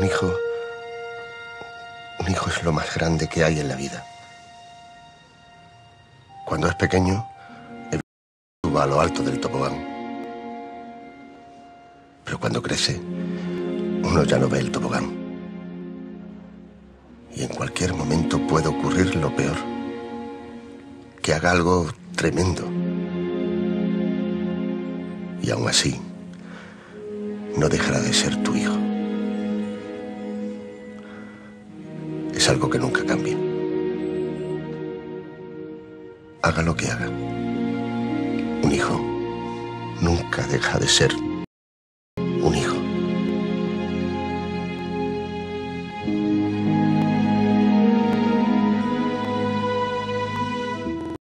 Un hijo... Un hijo es lo más grande que hay en la vida. Cuando es pequeño, va a lo alto del tobogán. Pero cuando crece, uno ya no ve el tobogán. Y en cualquier momento puede ocurrir lo peor. Que haga algo tremendo. Y aún así, no dejará de ser tu hijo. Es algo que nunca cambia. Haga lo que haga. Un hijo nunca deja de ser